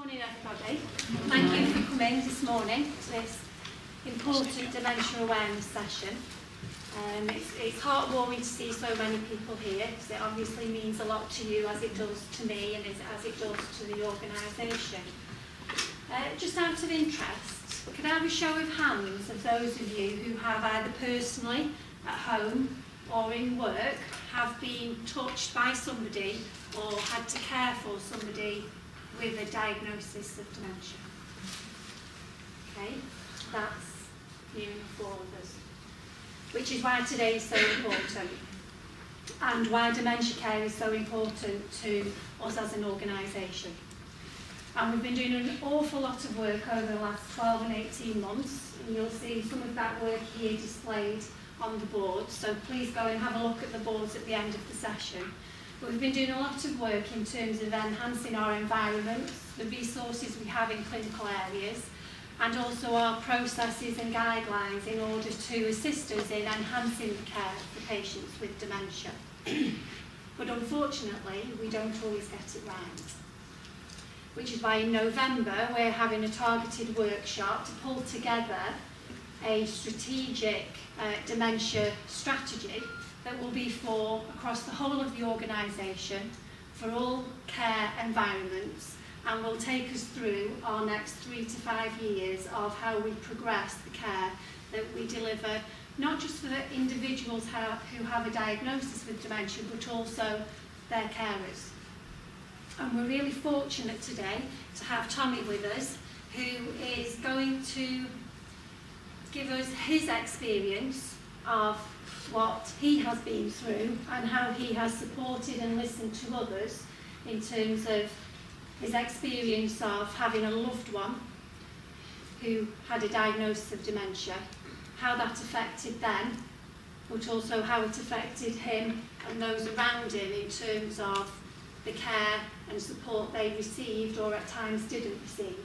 Good morning everybody. Thank you for coming this morning to this important dementia awareness session. Um, it's, it's heartwarming to see so many people here because it obviously means a lot to you as it does to me and as it does to the organisation. Uh, just out of interest, could I have a show of hands of those of you who have either personally at home or in work have been touched by somebody or had to care for somebody with a diagnosis of dementia. Okay, that's new for all of us. Which is why today is so important and why dementia care is so important to us as an organisation. And we've been doing an awful lot of work over the last 12 and 18 months, and you'll see some of that work here displayed on the board. So please go and have a look at the boards at the end of the session. But we've been doing a lot of work in terms of enhancing our environments, the resources we have in clinical areas, and also our processes and guidelines in order to assist us in enhancing the care for patients with dementia. but unfortunately, we don't always get it right. Which is why in November we're having a targeted workshop to pull together a strategic uh, dementia strategy that will be for across the whole of the organisation, for all care environments, and will take us through our next three to five years of how we progress the care that we deliver, not just for the individuals who have a diagnosis with dementia, but also their carers. And we're really fortunate today to have Tommy with us, who is going to give us his experience of what he has been through and how he has supported and listened to others in terms of his experience of having a loved one who had a diagnosis of dementia, how that affected them, but also how it affected him and those around him in terms of the care and support they received or at times didn't receive.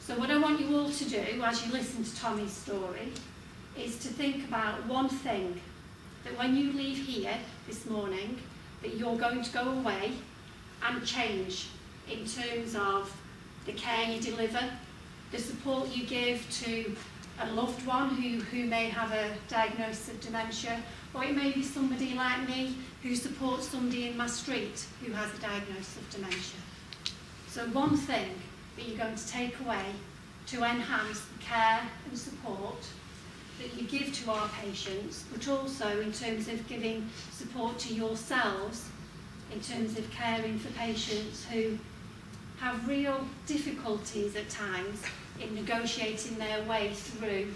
So what I want you all to do as you listen to Tommy's story is to think about one thing, that when you leave here this morning, that you're going to go away and change in terms of the care you deliver, the support you give to a loved one who, who may have a diagnosis of dementia, or it may be somebody like me who supports somebody in my street who has a diagnosis of dementia. So one thing that you're going to take away to enhance the care and support that you give to our patients, but also in terms of giving support to yourselves, in terms of caring for patients who have real difficulties at times in negotiating their way through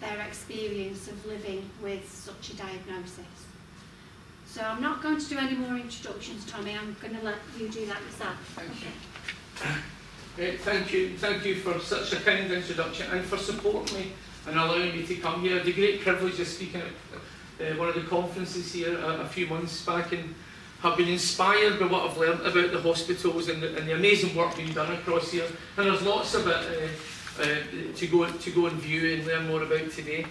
their experience of living with such a diagnosis. So I'm not going to do any more introductions, Tommy. I'm going to let you do that yourself. Thank okay. you. Uh, thank you. Thank you for such a kind introduction and for supporting me and allowing me to come here. The great privilege of speaking at uh, one of the conferences here a, a few months back and have been inspired by what I've learned about the hospitals and the, and the amazing work being done across here. And there's lots of it uh, uh, to, go, to go and view and learn more about today.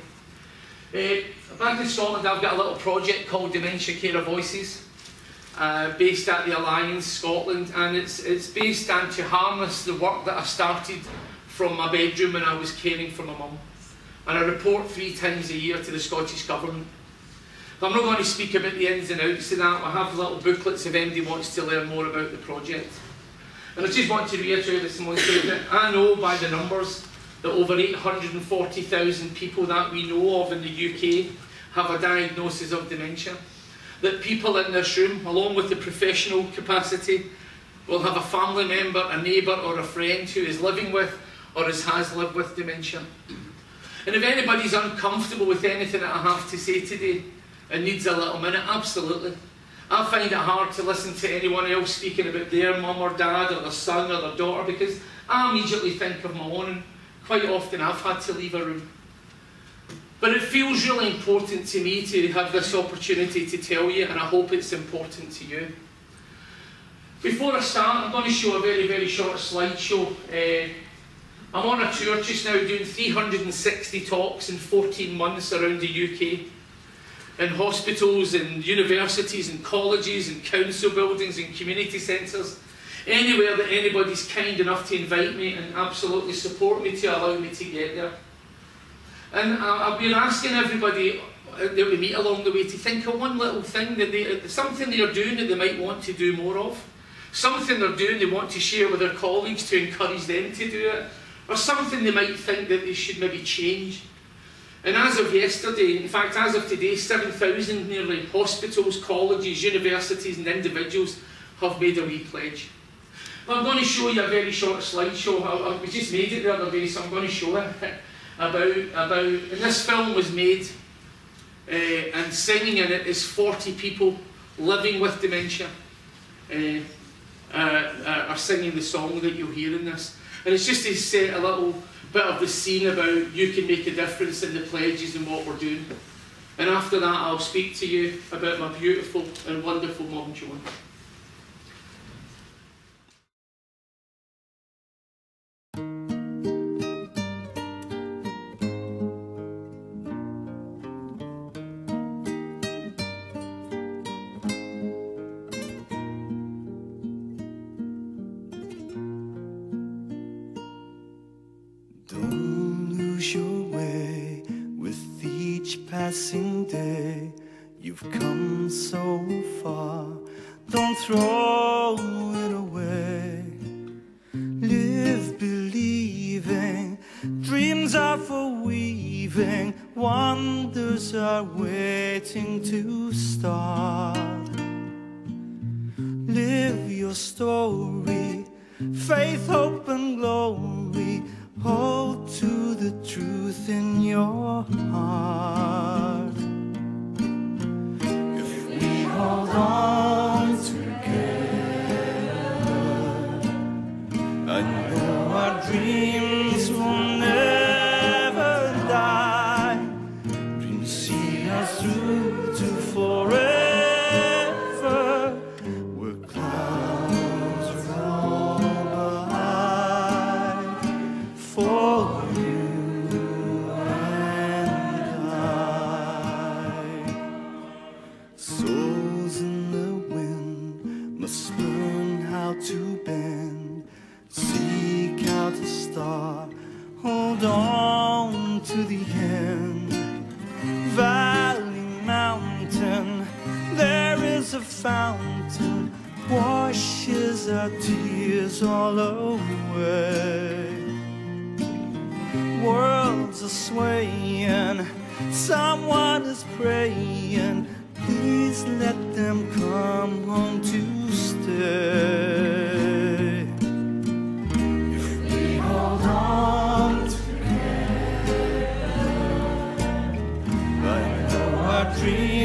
Uh, back in Scotland, I've got a little project called Dementia Carer Voices. Uh, based at the Alliance Scotland and it's, it's based on to harness the work that I started from my bedroom when I was caring for my mum and I report three times a year to the Scottish Government. I'm not going to speak about the ins and outs of that. I have little booklets if anybody wants to learn more about the project. And I just want to reiterate this morning that I know by the numbers that over 840,000 people that we know of in the UK have a diagnosis of dementia. That people in this room, along with the professional capacity, will have a family member, a neighbour or a friend who is living with or has lived with dementia. And if anybody's uncomfortable with anything that I have to say today and needs a little minute, absolutely. I find it hard to listen to anyone else speaking about their mum or dad or their son or their daughter because I immediately think of my own and quite often I've had to leave a room. But it feels really important to me to have this opportunity to tell you and I hope it's important to you. Before I start, I'm going to show a very, very short slideshow. Uh, I'm on a tour just now doing 360 talks in 14 months around the UK in hospitals and universities and colleges and council buildings and community centres. Anywhere that anybody's kind enough to invite me and absolutely support me to allow me to get there. And I've been asking everybody that we meet along the way to think of one little thing that they, something they're doing that they might want to do more of, something they're doing they want to share with their colleagues to encourage them to do it, or something they might think that they should maybe change. And as of yesterday, in fact, as of today, 7,000 nearly hospitals, colleges, universities, and individuals have made a wee pledge. I'm going to show you a very short slideshow. I, we just made it the other day, so I'm going to show it about about. And this film was made, uh, and singing in it is 40 people living with dementia. Uh, uh, uh, are singing the song that you'll hear in this, and it's just to set a little bit of the scene about you can make a difference in the pledges and what we're doing. And after that, I'll speak to you about my beautiful and wonderful mum, Joan. Worlds are swaying, someone is praying. Please let them come home to stay. dreams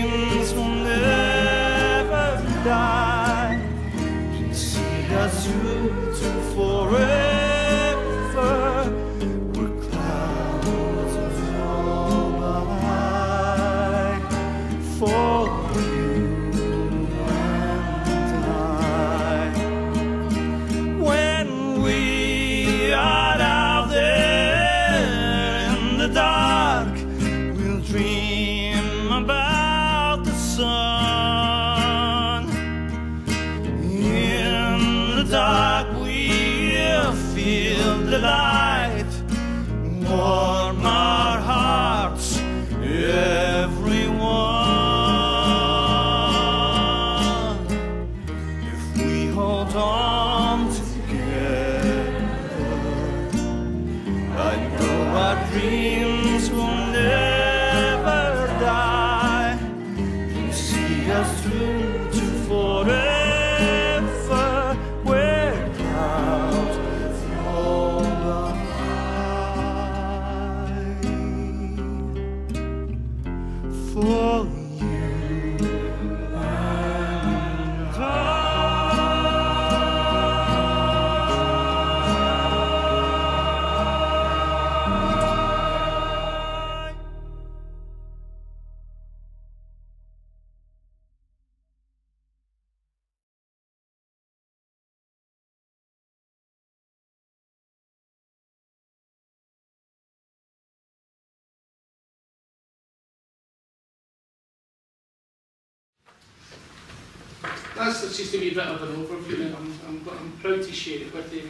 that's just a wee bit of an overview, I'm, I'm, I'm proud to share it with you.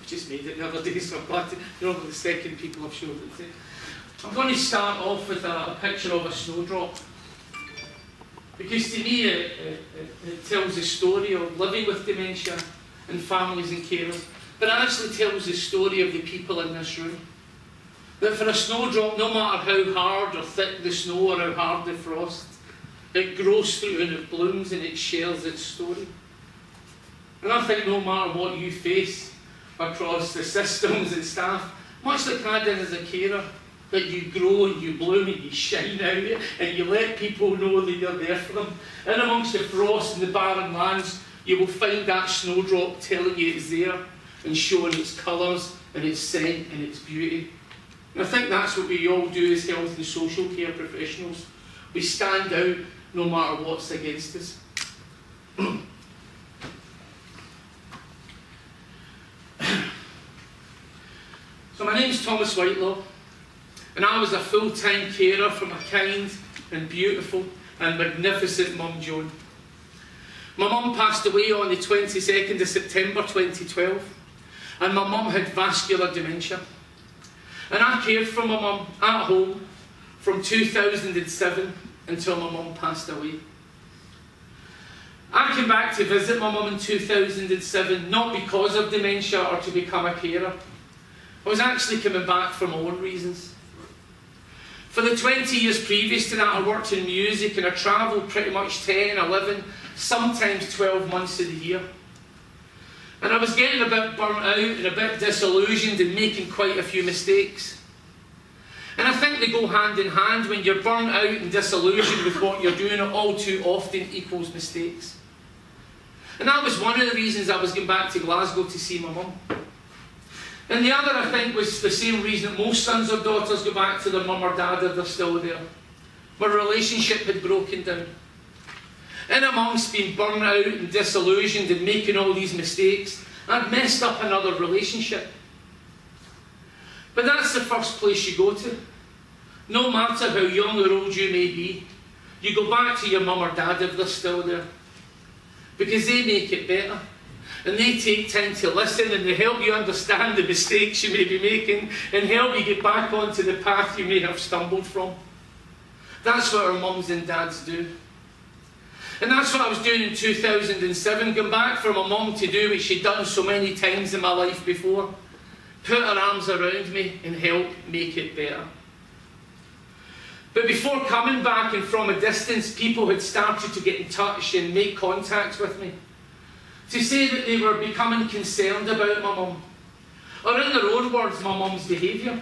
I've just made it the other day, so I'm glad to, you're one the second people I've showed it to. I'm going to start off with a, a picture of a snowdrop. Because to me, it, it, it tells the story of living with dementia and families and carers, but it actually tells the story of the people in this room. That for a snowdrop, no matter how hard or thick the snow or how hard the frost, it grows through and it blooms and it shares its story. And I think no matter what you face across the systems and staff, much like I did as a carer, that you grow and you bloom and you shine out and you let people know that you're there for them. And amongst the frost and the barren lands, you will find that snowdrop telling you it's there and showing its colours and its scent and its beauty. And I think that's what we all do as health and social care professionals. We stand out no matter what's against us. so my name's Thomas Whitelaw, and I was a full-time carer for my kind and beautiful and magnificent mum Joan. My mum passed away on the 22nd of September 2012, and my mum had vascular dementia. And I cared for my mum at home from 2007 until my mum passed away. I came back to visit my mum in 2007, not because of dementia or to become a carer. I was actually coming back for my own reasons. For the 20 years previous to that, I worked in music and I travelled pretty much 10, 11, sometimes 12 months of the year. And I was getting a bit burnt out and a bit disillusioned and making quite a few mistakes. And they go hand in hand when you're burnt out and disillusioned with what you're doing, it all too often equals mistakes. And that was one of the reasons I was going back to Glasgow to see my mum. And the other, I think, was the same reason that most sons or daughters go back to their mum or dad if they're still there. My relationship had broken down. In amongst being burnt out and disillusioned and making all these mistakes, I'd messed up another relationship. But that's the first place you go to. No matter how young or old you may be, you go back to your mum or dad if they're still there. Because they make it better. And they take time to listen and they help you understand the mistakes you may be making and help you get back onto the path you may have stumbled from. That's what our mums and dads do. And that's what I was doing in 2007, going back for my mum to do what she'd done so many times in my life before put her arms around me and help make it better. But before coming back and from a distance, people had started to get in touch and make contact with me to say that they were becoming concerned about my mum, or in their own words, my mum's behaviour.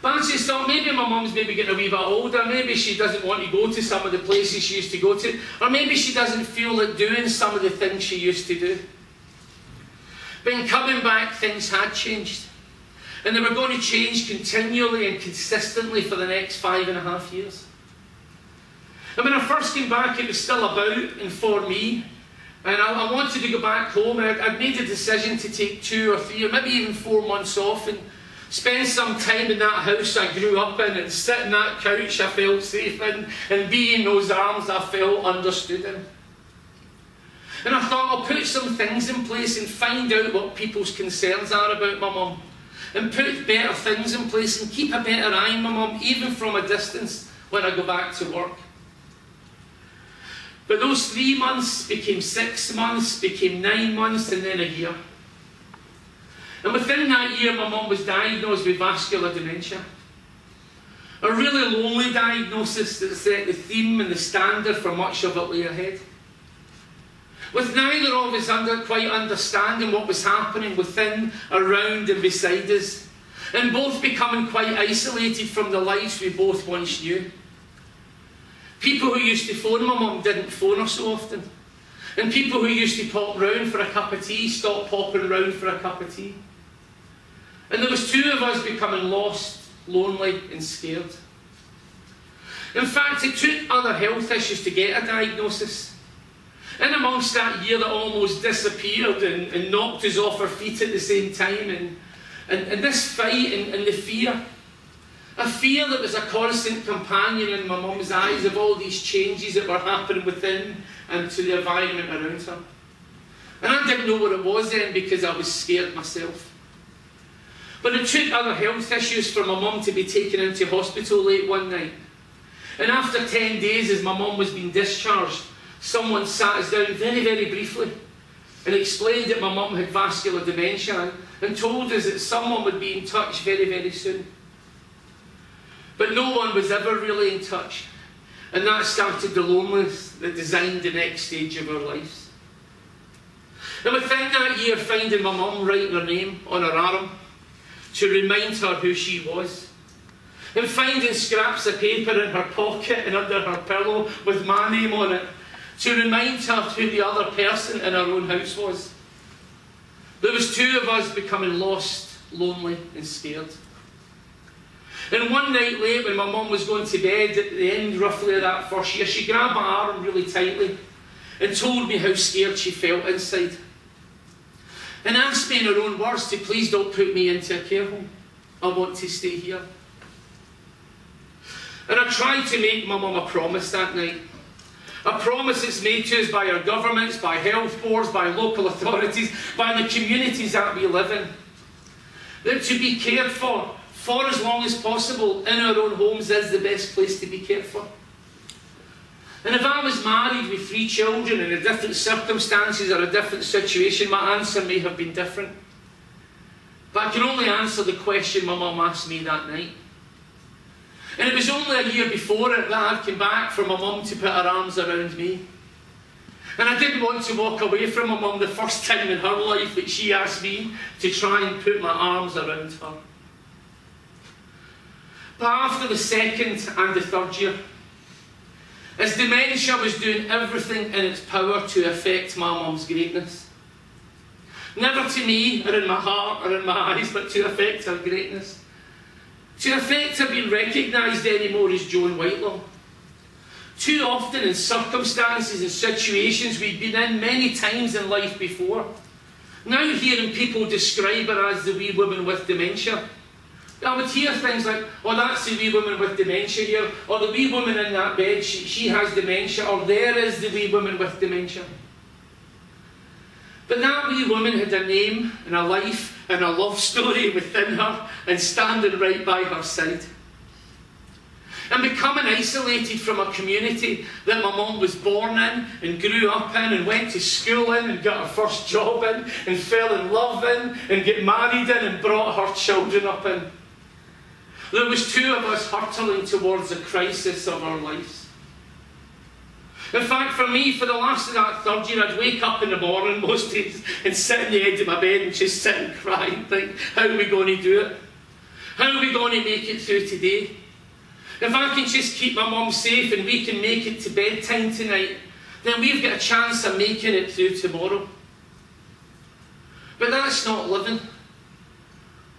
But I just thought maybe my mum's maybe getting a wee bit older, maybe she doesn't want to go to some of the places she used to go to, or maybe she doesn't feel like doing some of the things she used to do. But in coming back, things had changed. And they were going to change continually and consistently for the next five and a half years. And when I first came back, it was still about and for me. And I, I wanted to go back home, and I'd, I'd made a decision to take two or three, or maybe even four months off and spend some time in that house I grew up in and sit in that couch I felt safe in and be in those arms I felt understood in. And I thought I'll put some things in place and find out what people's concerns are about my mum. And put better things in place and keep a better eye on my mum, even from a distance, when I go back to work. But those three months became six months, became nine months, and then a year. And within that year, my mum was diagnosed with vascular dementia. A really lonely diagnosis that set the theme and the standard for much of what lay ahead with neither of us under, quite understanding what was happening within, around, and beside us, and both becoming quite isolated from the lives we both once knew. People who used to phone my mum didn't phone her so often. And people who used to pop round for a cup of tea stopped popping round for a cup of tea. And there was two of us becoming lost, lonely and scared. In fact, it took other health issues to get a diagnosis. In amongst that year that almost disappeared and, and knocked us off our feet at the same time, and, and, and this fight and, and the fear, a fear that was a constant companion in my mum's eyes of all these changes that were happening within and to the environment around her. And I didn't know what it was then because I was scared myself. But it took other health issues for my mum to be taken into hospital late one night. And after 10 days, as my mum was being discharged, someone sat us down very, very briefly and explained that my mum had vascular dementia and told us that someone would be in touch very, very soon. But no one was ever really in touch. And that started the loneliness that designed the next stage of our lives. And within that year, finding my mum writing her name on her arm to remind her who she was. And finding scraps of paper in her pocket and under her pillow with my name on it to remind her who the other person in our own house was. There was two of us becoming lost, lonely and scared. And one night late when my mum was going to bed at the end roughly of that first year, she grabbed my arm really tightly and told me how scared she felt inside. And asked me in her own words to please don't put me into a care home. I want to stay here. And I tried to make my mum a promise that night. A promise that's made to us by our governments, by health boards, by local authorities, by the communities that we live in. That to be cared for, for as long as possible, in our own homes is the best place to be cared for. And if I was married with three children in a different circumstances or a different situation, my answer may have been different. But I can only answer the question my mum asked me that night. And it was only a year before it that I came back for my mum to put her arms around me. And I didn't want to walk away from my mum the first time in her life that she asked me to try and put my arms around her. But after the second and the third year, as dementia was doing everything in its power to affect my mum's greatness, never to me or in my heart or in my eyes, but to affect her greatness, to affect her being recognised anymore as Joan Whitelaw. Too often in circumstances and situations we've been in many times in life before. Now hearing people describe her as the wee woman with dementia. I would hear things like, oh, that's the wee woman with dementia here, or the wee woman in that bed, she, she has dementia, or there is the wee woman with dementia. But that wee woman had a name and a life and a love story within her and standing right by her side. And becoming isolated from a community that my mum was born in and grew up in and went to school in and got her first job in and fell in love in and get married in and brought her children up in. There was two of us hurtling towards the crisis of our lives. In fact, for me, for the last of that third year, I'd wake up in the morning most days and sit on the edge of my bed and just sit and cry and think, how are we going to do it? How are we going to make it through today? If I can just keep my mum safe and we can make it to bedtime tonight, then we've got a chance of making it through tomorrow. But that's not living.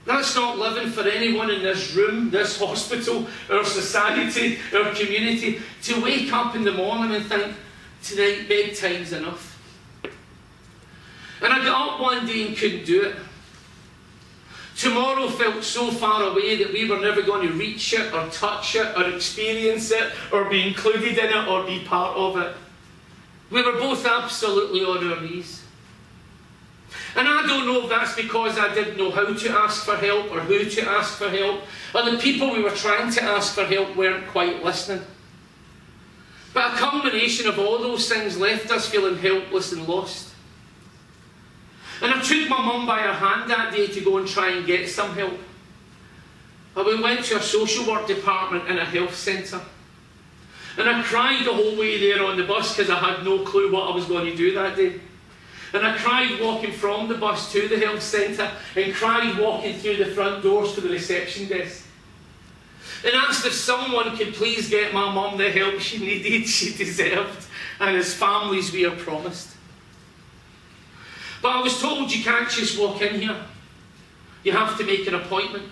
That's not living for anyone in this room, this hospital, our society, our community, to wake up in the morning and think, tonight bedtime's enough. And I got up one day and couldn't do it. Tomorrow felt so far away that we were never going to reach it or touch it or experience it or be included in it or be part of it. We were both absolutely on our knees. And I don't know if that's because I didn't know how to ask for help or who to ask for help, or the people we were trying to ask for help weren't quite listening. But a combination of all those things left us feeling helpless and lost. And I took my mum by her hand that day to go and try and get some help. And we went to a social work department in a health centre. And I cried the whole way there on the bus because I had no clue what I was going to do that day. And I cried walking from the bus to the health centre and cried walking through the front doors to the reception desk. And asked if someone could please get my mum the help she needed, she deserved, and as families we are promised. But I was told you can't just walk in here. You have to make an appointment.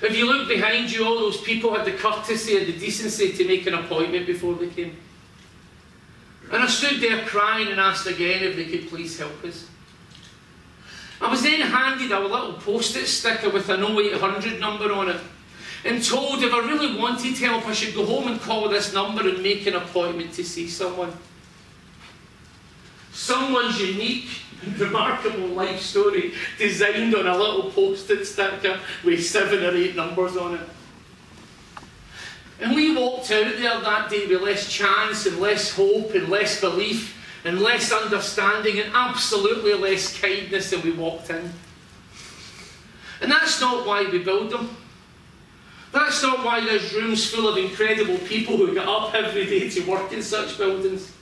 If you look behind you, all those people had the courtesy and the decency to make an appointment before they came. And I stood there crying and asked again if they could please help us. I was then handed a little post-it sticker with an 0800 number on it and told if I really wanted help I should go home and call this number and make an appointment to see someone. Someone's unique and remarkable life story designed on a little post-it sticker with seven or eight numbers on it. And we walked out there that day with less chance and less hope and less belief and less understanding and absolutely less kindness than we walked in. And that's not why we build them. That's not why there's rooms full of incredible people who get up every day to work in such buildings.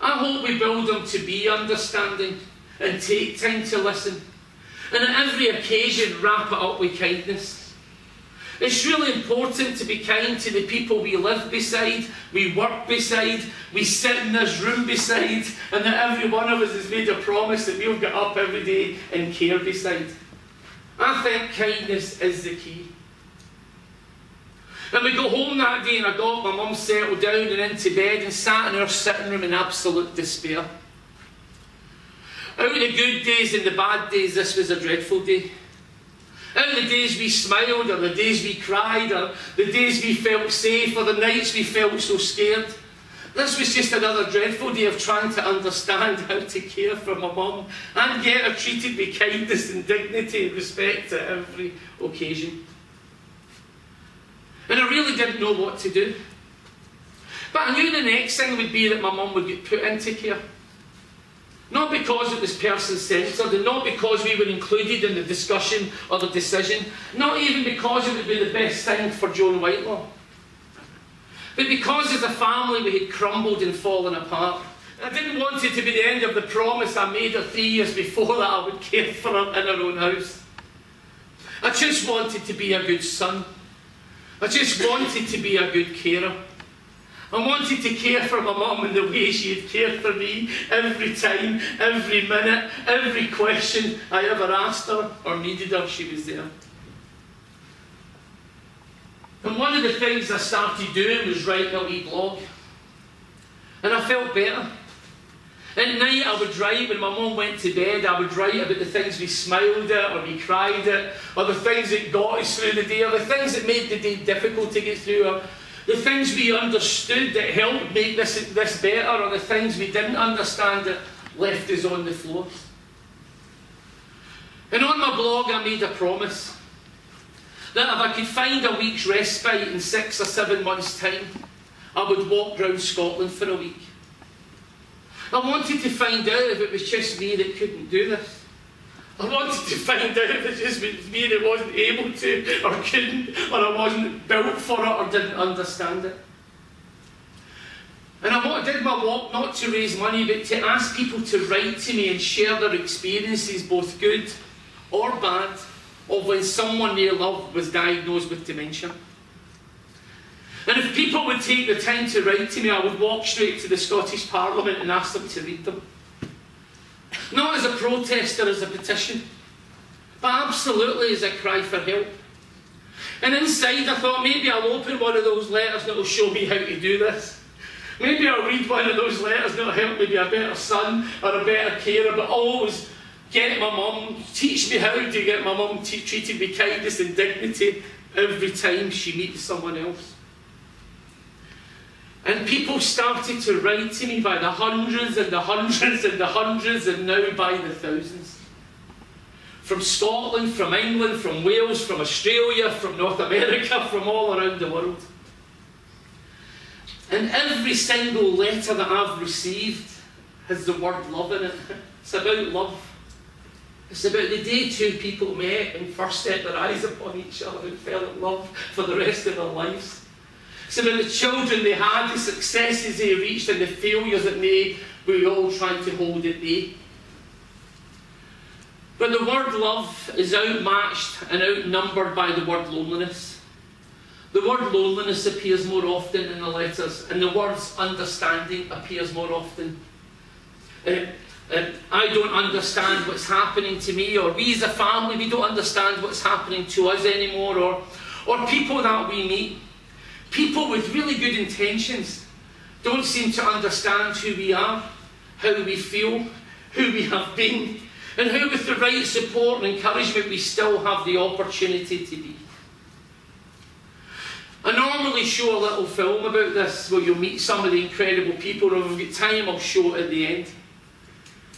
I hope we build them to be understanding and take time to listen. And at every occasion, wrap it up with kindness. It's really important to be kind to the people we live beside, we work beside, we sit in this room beside, and that every one of us has made a promise that we'll get up every day and care beside. I think kindness is the key. And we go home that day and I got my mum settled down and into bed and sat in her sitting room in absolute despair. Out of the good days and the bad days, this was a dreadful day. Of the days we smiled, or the days we cried, or the days we felt safe, or the nights we felt so scared. This was just another dreadful day of trying to understand how to care for my mum and get her treated with kindness and dignity and respect at every occasion. And I really didn't know what to do. But I knew the next thing would be that my mum would get put into care. Not because it was person centred and not because we were included in the discussion or the decision, not even because it would be the best thing for Joan Whitelaw, but because as a family we had crumbled and fallen apart. I didn't want it to be the end of the promise I made her three years before that I would care for her in her own house. I just wanted to be a good son. I just wanted to be a good carer. I wanted to care for my mum in the way she had cared for me every time, every minute, every question I ever asked her or needed her, she was there. And one of the things I started doing was writing a wee blog. And I felt better. At night I would write, when my mum went to bed, I would write about the things we smiled at or we cried at, or the things that got us through the day, or the things that made the day difficult to get through, or the things we understood that helped make this, this better, or the things we didn't understand that left us on the floor. And on my blog I made a promise that if I could find a week's respite in six or seven months' time, I would walk round Scotland for a week. I wanted to find out if it was just me that couldn't do this. I wanted to find out if it just was me that wasn't able to, or couldn't, or I wasn't built for it, or didn't understand it. And I did my walk not to raise money, but to ask people to write to me and share their experiences, both good or bad, of when someone they loved was diagnosed with dementia. And if people would take the time to write to me, I would walk straight to the Scottish Parliament and ask them to read them. Not as a protest or as a petition, but absolutely as a cry for help. And inside I thought maybe I'll open one of those letters that will show me how to do this. Maybe I'll read one of those letters that'll help me be a better son or a better carer, but always get my mum, teach me how to get my mum treated with kindness and dignity every time she meets someone else. And people started to write to me by the hundreds and the hundreds and the hundreds and now by the thousands. From Scotland, from England, from Wales, from Australia, from North America, from all around the world. And every single letter that I've received has the word love in it. It's about love. It's about the day two people met and first set their eyes upon each other and fell in love for the rest of their lives. It's about the children they had, the successes they reached, and the failures that they were all trying to hold at bay. But the word love is outmatched and outnumbered by the word loneliness. The word loneliness appears more often in the letters, and the word understanding appears more often. Uh, uh, I don't understand what's happening to me, or we as a family, we don't understand what's happening to us anymore, or, or people that we meet People with really good intentions don't seem to understand who we are, how we feel, who we have been, and who, with the right support and encouragement, we still have the opportunity to be. I normally show a little film about this where you'll meet some of the incredible people, and if we've got time, I'll show it at the end.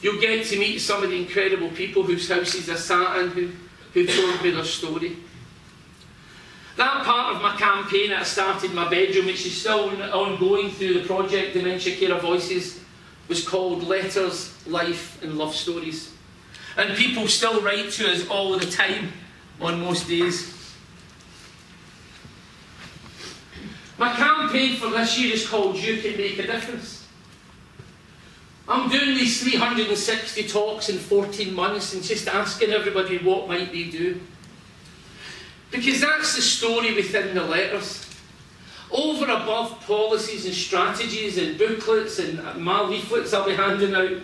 You'll get to meet some of the incredible people whose houses I sat in who, who told me their story. That part of my campaign that I started in my bedroom, which is still ongoing through the project Dementia Carer Voices, was called Letters, Life and Love Stories. And people still write to us all the time on most days. My campaign for this year is called You Can Make a Difference. I'm doing these 360 talks in 14 months and just asking everybody what might they do. Because that's the story within the letters. Over above policies and strategies and booklets and my leaflets I'll be handing out,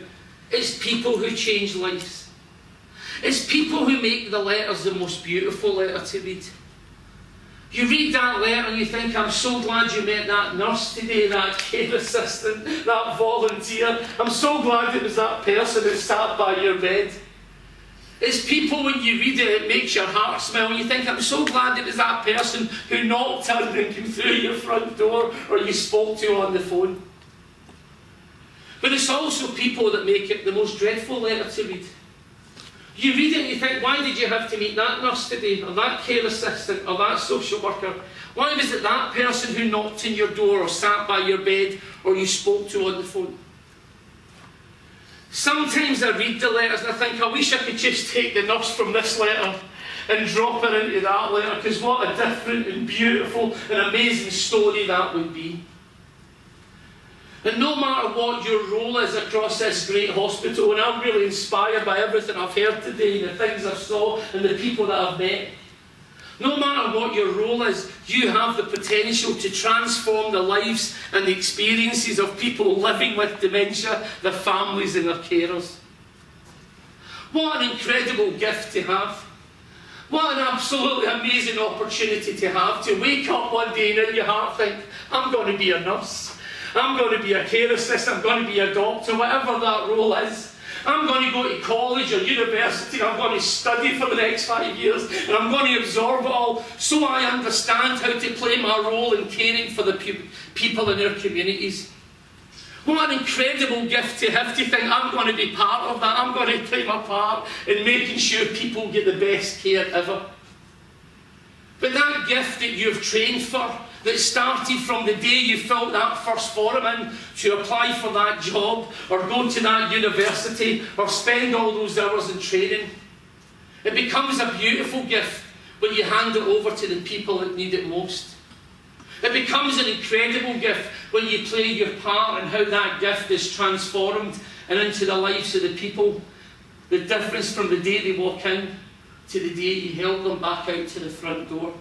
it's people who change lives. It's people who make the letters the most beautiful letter to read. You read that letter and you think, I'm so glad you met that nurse today, that care assistant, that volunteer. I'm so glad it was that person that sat by your bed. It's people, when you read it, it makes your heart smile. You think, I'm so glad it was that person who knocked on and came through your front door or you spoke to on the phone. But it's also people that make it the most dreadful letter to read. You read it and you think, why did you have to meet that nurse today, or that care assistant, or that social worker? Why was it that person who knocked on your door, or sat by your bed, or you spoke to on the phone? Sometimes I read the letters and I think, I wish I could just take the nurse from this letter and drop her into that letter, because what a different and beautiful and amazing story that would be. And no matter what your role is across this great hospital, and I'm really inspired by everything I've heard today, the things I've saw, and the people that I've met. No matter what your role is, you have the potential to transform the lives and the experiences of people living with dementia, their families and their carers. What an incredible gift to have. What an absolutely amazing opportunity to have to wake up one day and in your heart think, I'm going to be a nurse. I'm going to be a care assistant. I'm going to be a doctor, whatever that role is. I'm going to go to college or university, I'm going to study for the next five years, and I'm going to absorb it all so I understand how to play my role in caring for the pe people in our communities. What an incredible gift to have to think I'm going to be part of that. I'm going to play my part in making sure people get the best care ever. But that gift that you've trained for, that started from the day you filled that first form in to apply for that job or go to that university or spend all those hours in training. It becomes a beautiful gift when you hand it over to the people that need it most. It becomes an incredible gift when you play your part and how that gift is transformed and into the lives of the people. The difference from the day they walk in to the day you help them back out to the front door.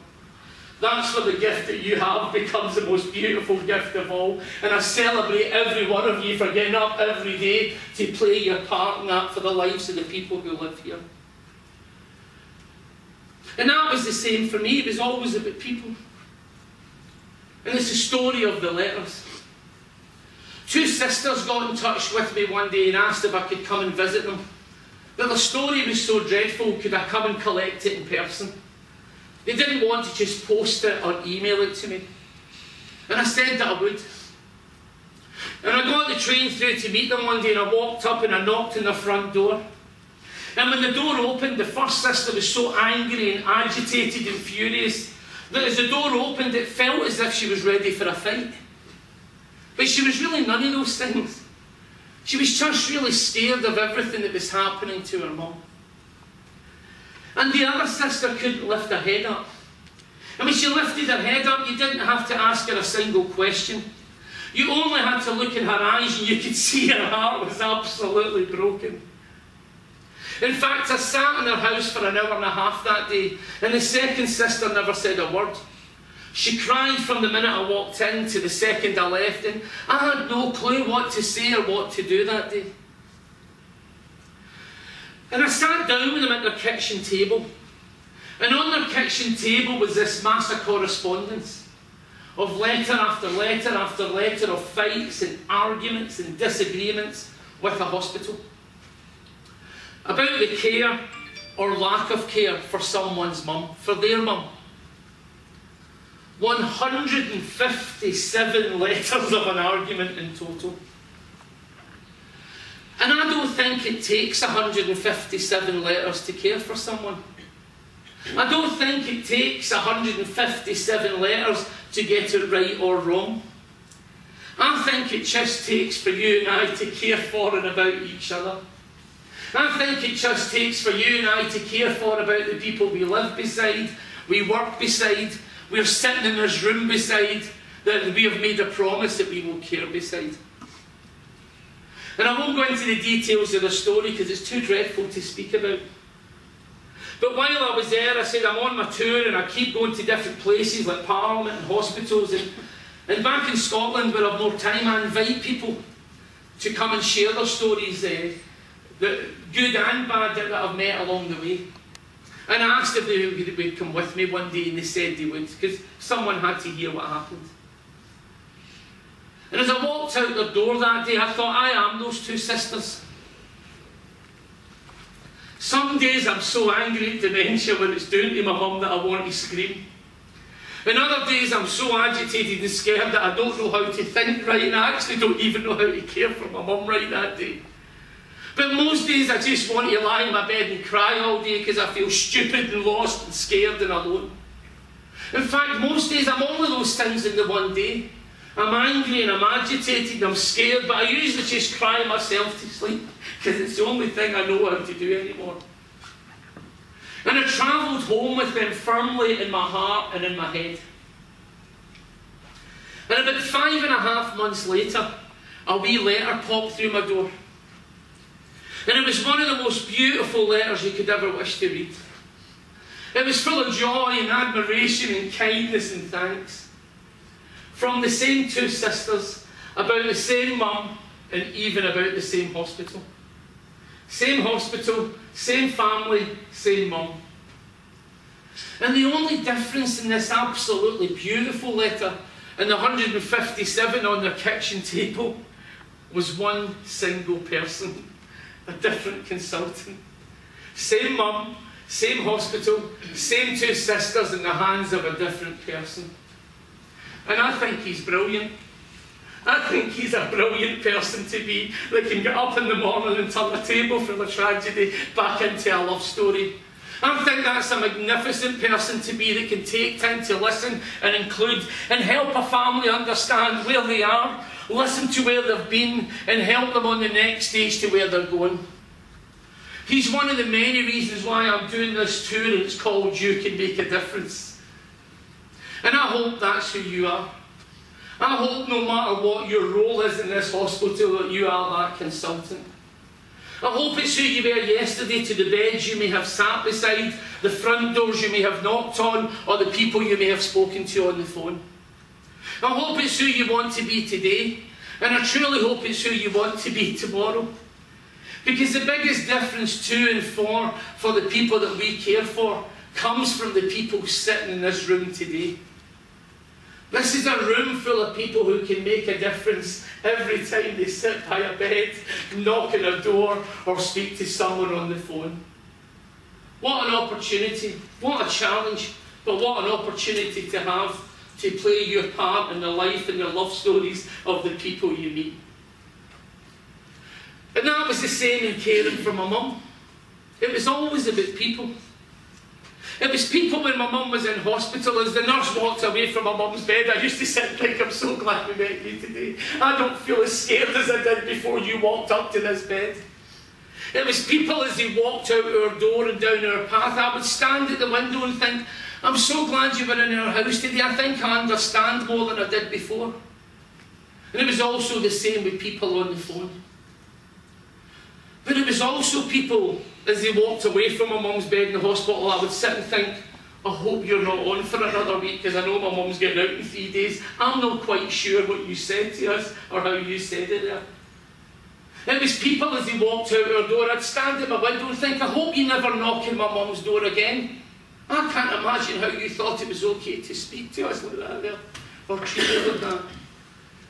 That's where the gift that you have becomes the most beautiful gift of all. And I celebrate every one of you for getting up every day to play your part in that for the lives of the people who live here. And that was the same for me. It was always about people. And it's the story of the letters. Two sisters got in touch with me one day and asked if I could come and visit them. But the story was so dreadful, could I come and collect it in person? They didn't want to just post it or email it to me. And I said that I would. And I got the train through to meet them one day and I walked up and I knocked on the front door. And when the door opened, the first sister was so angry and agitated and furious that as the door opened, it felt as if she was ready for a fight. But she was really none of those things. She was just really scared of everything that was happening to her mum. And the other sister couldn't lift her head up. And when she lifted her head up, you didn't have to ask her a single question. You only had to look in her eyes and you could see her heart was absolutely broken. In fact, I sat in her house for an hour and a half that day, and the second sister never said a word. She cried from the minute I walked in to the second I left, and I had no clue what to say or what to do that day. And I sat down with them at their kitchen table. And on their kitchen table was this mass of correspondence of letter after letter after letter of fights and arguments and disagreements with the hospital about the care or lack of care for someone's mum, for their mum. 157 letters of an argument in total. And I don't think it takes 157 letters to care for someone. I don't think it takes 157 letters to get it right or wrong. I think it just takes for you and I to care for and about each other. I think it just takes for you and I to care for about the people we live beside, we work beside, we're sitting in this room beside, that we have made a promise that we will care beside. And I won't go into the details of the story because it's too dreadful to speak about. But while I was there, I said I'm on my tour and I keep going to different places like Parliament and hospitals. And, and back in Scotland, where I've more time, I invite people to come and share their stories, uh, the good and bad, that I've met along the way. And I asked if they would come with me one day, and they said they would, because someone had to hear what happened. And as I walked out the door that day, I thought, I am those two sisters. Some days I'm so angry at dementia when it's doing to my mum that I want to scream. And other days I'm so agitated and scared that I don't know how to think right and I actually don't even know how to care for my mum right that day. But most days I just want to lie in my bed and cry all day because I feel stupid and lost and scared and alone. In fact, most days I'm all of those things in the one day. I'm angry and I'm agitated and I'm scared, but I usually just cry myself to sleep because it's the only thing I know how to do anymore. And I travelled home with them firmly in my heart and in my head. And about five and a half months later, a wee letter popped through my door. And it was one of the most beautiful letters you could ever wish to read. It was full of joy and admiration and kindness and thanks from the same two sisters, about the same mum, and even about the same hospital. Same hospital, same family, same mum. And the only difference in this absolutely beautiful letter and the 157 on their kitchen table was one single person, a different consultant. Same mum, same hospital, same two sisters in the hands of a different person. And I think he's brilliant. I think he's a brilliant person to be that can get up in the morning and turn a table from a tragedy back into a love story. I think that's a magnificent person to be that can take time to listen and include and help a family understand where they are, listen to where they've been, and help them on the next stage to where they're going. He's one of the many reasons why I'm doing this tour, and it's called You Can Make a Difference. And I hope that's who you are. I hope no matter what your role is in this hospital that you are that consultant. I hope it's who you were yesterday to the beds you may have sat beside, the front doors you may have knocked on, or the people you may have spoken to on the phone. I hope it's who you want to be today, and I truly hope it's who you want to be tomorrow. Because the biggest difference to and for, for the people that we care for, comes from the people sitting in this room today. This is a room full of people who can make a difference every time they sit by a bed, knock on a door, or speak to someone on the phone. What an opportunity, what a challenge, but what an opportunity to have to play your part in the life and the love stories of the people you meet. And that was the same in caring for my mum. It was always about people. It was people when my mum was in hospital, as the nurse walked away from my mum's bed, I used to sit and think, I'm so glad we met you today. I don't feel as scared as I did before you walked up to this bed. It was people as they walked out our door and down our path. I would stand at the window and think, I'm so glad you were in our house today. I think I understand more than I did before. And it was also the same with people on the phone. But it was also people as they walked away from my mum's bed in the hospital, I would sit and think, I hope you're not on for another week because I know my mum's getting out in three days. I'm not quite sure what you said to us or how you said it there. It was people as they walked out our door, I'd stand at my window and think, I hope you never knock on my mum's door again. I can't imagine how you thought it was okay to speak to us like that there, or treat us like that.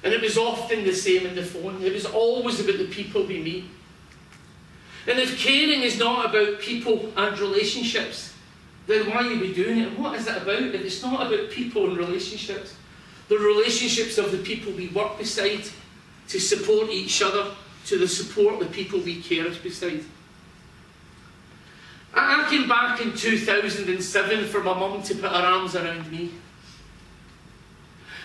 And it was often the same in the phone. It was always about the people we meet. And if caring is not about people and relationships, then why are we doing it? what is it about if it's not about people and relationships? The relationships of the people we work beside to support each other, to the support the people we care beside. I came back in 2007 for my mum to put her arms around me.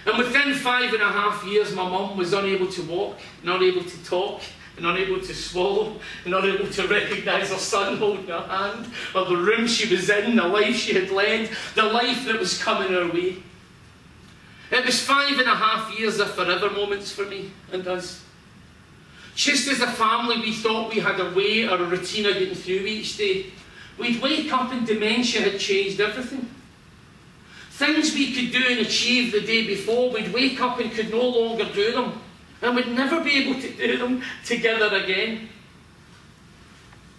And within five and a half years, my mum was unable to walk, not able to talk, and unable to swallow, and unable to recognise her son holding her hand, or the room she was in, the life she had led, the life that was coming her way. It was five and a half years of forever moments for me and us. Just as a family, we thought we had a way or a routine of getting through each day. We'd wake up and dementia had changed everything. Things we could do and achieve the day before, we'd wake up and could no longer do them. And we'd never be able to do them together again.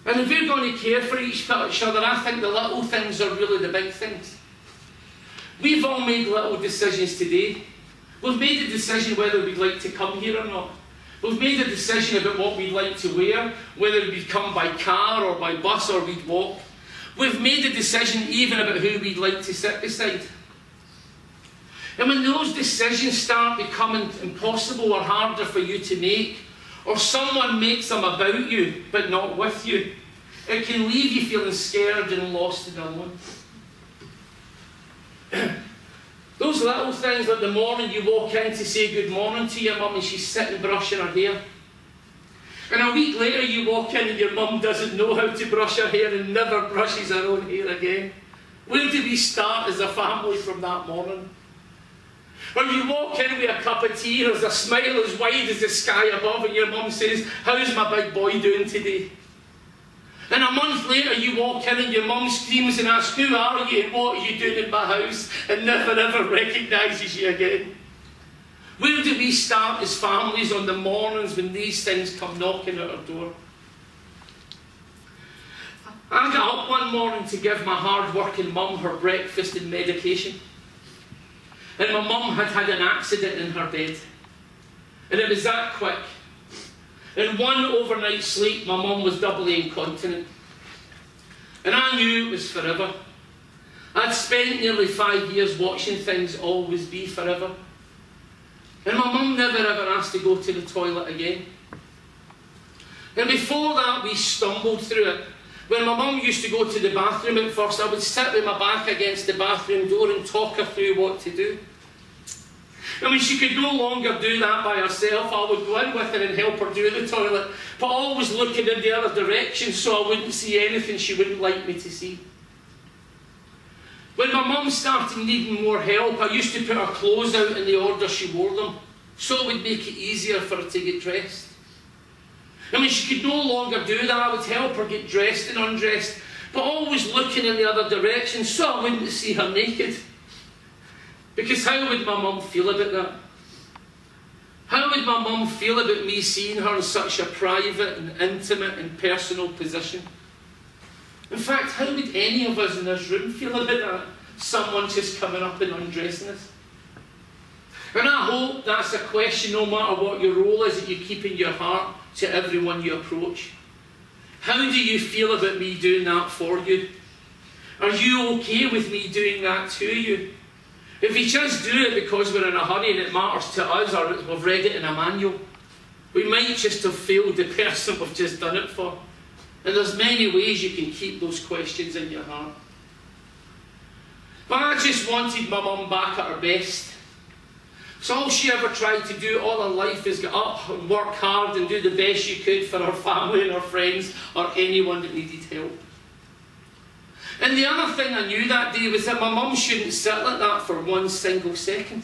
And if we're going to care for each other, I think the little things are really the big things. We've all made little decisions today. We've made a decision whether we'd like to come here or not. We've made a decision about what we'd like to wear, whether we'd come by car or by bus or we'd walk. We've made a decision even about who we'd like to sit beside. And when those decisions start becoming impossible or harder for you to make, or someone makes them about you but not with you, it can leave you feeling scared and lost and alone. Those little things like the morning you walk in to say good morning to your mum and she's sitting brushing her hair. And a week later you walk in and your mum doesn't know how to brush her hair and never brushes her own hair again. Where do we start as a family from that morning? Or you walk in with a cup of tea and there's a smile as wide as the sky above and your mum says, how's my big boy doing today? And a month later, you walk in and your mum screams and asks, Who are you and what are you doing in my house? and never ever recognises you again. Where do we start as families on the mornings when these things come knocking at our door? I got up one morning to give my hard working mum her breakfast and medication. And my mum had had an accident in her bed. And it was that quick. In one overnight sleep, my mum was doubly incontinent. And I knew it was forever. I'd spent nearly five years watching things always be forever. And my mum never ever asked to go to the toilet again. And before that, we stumbled through it. When my mum used to go to the bathroom at first, I would sit with my back against the bathroom door and talk her through what to do. And when she could no longer do that by herself, I would go in with her and help her do the toilet, but always looking in the other direction so I wouldn't see anything she wouldn't like me to see. When my mum started needing more help, I used to put her clothes out in the order she wore them, so it would make it easier for her to get dressed. And mean, she could no longer do that, I would help her get dressed and undressed, but always looking in the other direction so I wouldn't see her naked. Because how would my mum feel about that? How would my mum feel about me seeing her in such a private and intimate and personal position? In fact, how would any of us in this room feel about that? Someone just coming up and undressing us? And I hope that's a question, no matter what your role is, that you keep in your heart to everyone you approach. How do you feel about me doing that for you? Are you okay with me doing that to you? If we just do it because we're in a hurry and it matters to us or we've read it in a manual, we might just have failed the person we've just done it for. And there's many ways you can keep those questions in your heart. But I just wanted my mum back at her best. So all she ever tried to do all her life is get up and work hard and do the best she could for her family and her friends or anyone that needed help. And the other thing I knew that day was that my mum shouldn't sit like that for one single second.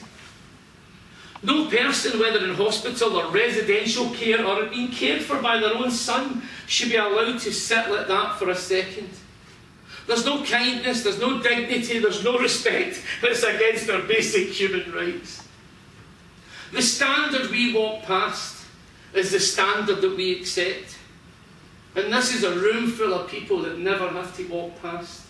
No person, whether in hospital or residential care or being cared for by their own son, should be allowed to sit like that for a second. There's no kindness, there's no dignity, there's no respect. It's against our basic human rights. The standard we walk past is the standard that we accept. And this is a room full of people that never have to walk past.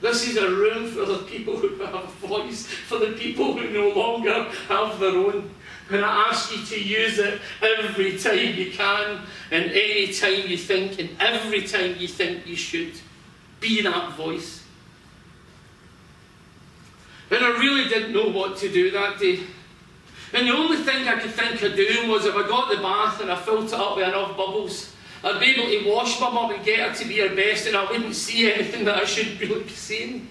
This is a room full of people who have a voice, for the people who no longer have their own. And I ask you to use it every time you can, and any time you think, and every time you think you should. Be that voice. And I really didn't know what to do that day. And the only thing I could think of doing was if I got the bath and I filled it up with enough bubbles, I'd be able to wash my mum and get her to be her best and I wouldn't see anything that I shouldn't really be seeing.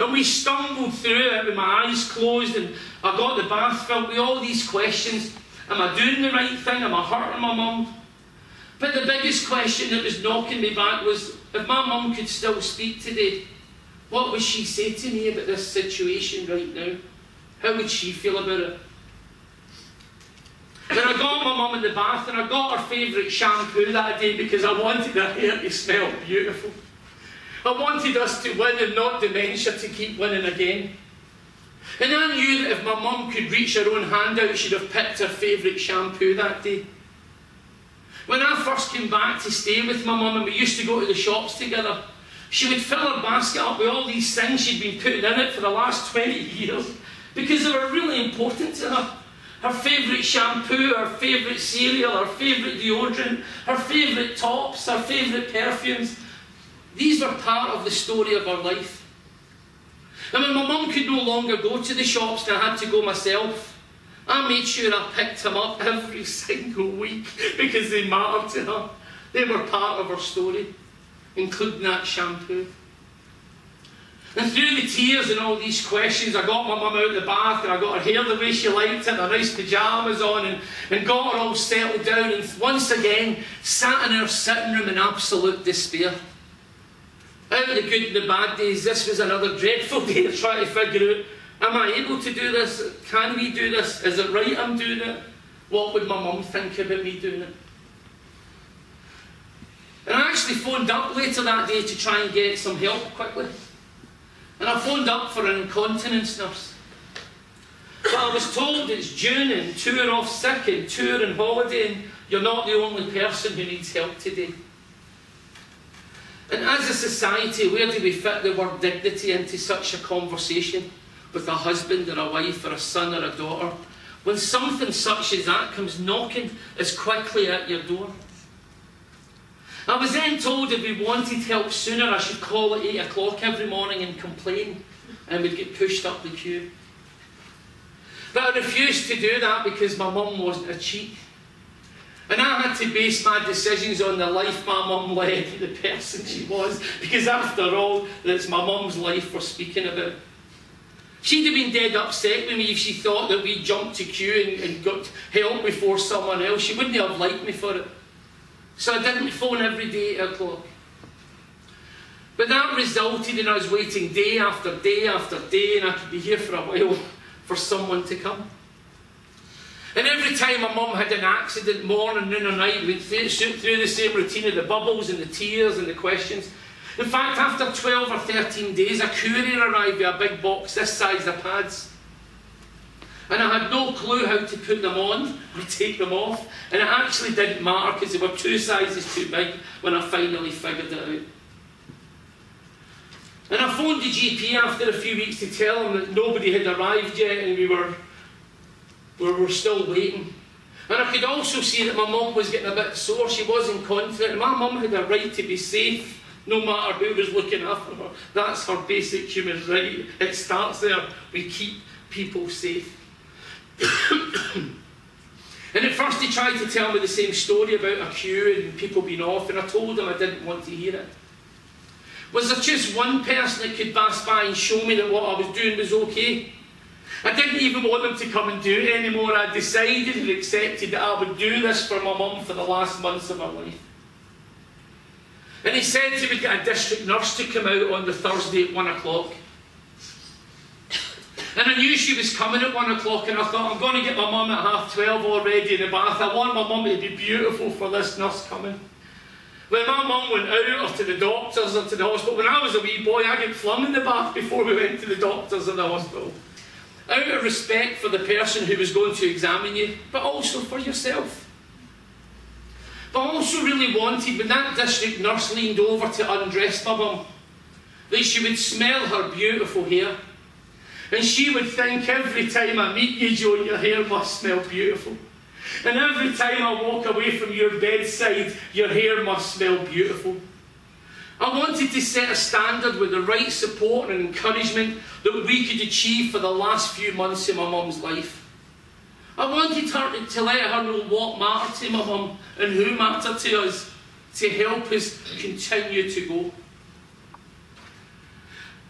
And we stumbled through it with my eyes closed and I got the bath filled with all these questions. Am I doing the right thing? Am I hurting my mum? But the biggest question that was knocking me back was if my mum could still speak today, what would she say to me about this situation right now? How would she feel about it? Then I got my mum in the bath and I got her favourite shampoo that day because I wanted her hair to smell beautiful. I wanted us to win and not dementia to keep winning again. And I knew that if my mum could reach her own hand out, she'd have picked her favourite shampoo that day. When I first came back to stay with my mum and we used to go to the shops together, she would fill her basket up with all these things she'd been putting in it for the last 20 years because they were really important to her. Her favourite shampoo, her favourite cereal, her favourite deodorant, her favourite tops, her favourite perfumes. These were part of the story of her life. And when my mum could no longer go to the shops and I had to go myself, I made sure I picked them up every single week because they mattered to her. They were part of her story, including that shampoo. And through the tears and all these questions, I got my mum out of the bath and I got her hair the way she liked it, and her nice pyjamas on, and, and got her all settled down, and once again sat in her sitting room in absolute despair. Out of the good and the bad days, this was another dreadful day of trying to figure out Am I able to do this? Can we do this? Is it right I'm doing it? What would my mum think about me doing it? And I actually phoned up later that day to try and get some help quickly. And I phoned up for an incontinence nurse. But I was told it's June and two are off sick and are on holiday and you're not the only person who needs help today. And as a society, where do we fit the word dignity into such a conversation? with a husband or a wife or a son or a daughter, when something such as that comes knocking as quickly at your door. I was then told if we wanted help sooner, I should call at 8 o'clock every morning and complain, and we'd get pushed up the queue. But I refused to do that because my mum wasn't a cheat. And I had to base my decisions on the life my mum led, the person she was, because after all, it's my mum's life we're speaking about. She'd have been dead upset with me if she thought that we jumped to queue and, and got help before someone else. She wouldn't have liked me for it. So I didn't phone every day at 8 o'clock. But that resulted in us waiting day after day after day, and I could be here for a while for someone to come. And every time my mum had an accident, morning, noon, or night, we'd shoot through the same routine of the bubbles and the tears and the questions. In fact, after 12 or 13 days, a courier arrived with a big box this size of pads. And I had no clue how to put them on or take them off. And it actually didn't matter because they were two sizes too big when I finally figured it out. And I phoned the GP after a few weeks to tell him that nobody had arrived yet and we were, we were still waiting. And I could also see that my mum was getting a bit sore. She wasn't confident. My mum had a right to be safe no matter who was looking after her. That's her basic human right. It starts there. We keep people safe. And at first he tried to tell me the same story about a queue and people being off, and I told him I didn't want to hear it. Was there just one person that could pass by and show me that what I was doing was okay? I didn't even want them to come and do it anymore. I decided and accepted that I would do this for my mum for the last months of her life. And he said he would get a district nurse to come out on the Thursday at one o'clock. And I knew she was coming at one o'clock, and I thought, I'm going to get my mum at half twelve already in the bath. I want my mum to be beautiful for this nurse coming. When my mum went out or to the doctors or to the hospital, when I was a wee boy, I get flung in the bath before we went to the doctors or the hospital. Out of respect for the person who was going to examine you, but also for yourself. But I also really wanted, when that district nurse leaned over to undress my mum, that she would smell her beautiful hair. And she would think, every time I meet you, Joan, your hair must smell beautiful. And every time I walk away from your bedside, your hair must smell beautiful. I wanted to set a standard with the right support and encouragement that we could achieve for the last few months of my mum's life. I wanted her to, to let her know what mattered to my mum and who mattered to us to help us continue to go.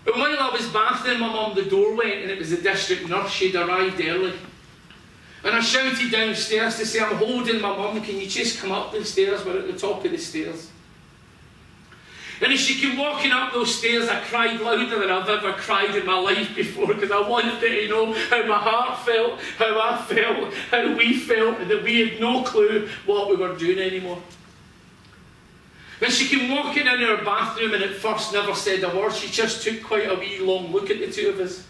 But while I was bathing my mum, the door went and it was the district nurse. She'd arrived early. And I shouted downstairs to say, I'm holding my mum, can you just come up the stairs? We're at the top of the stairs. And as she came walking up those stairs, I cried louder than I've ever cried in my life before because I wanted to know how my heart felt, how I felt, how we felt, and that we had no clue what we were doing anymore. And she came walking in her bathroom and at first never said a word. She just took quite a wee long look at the two of us.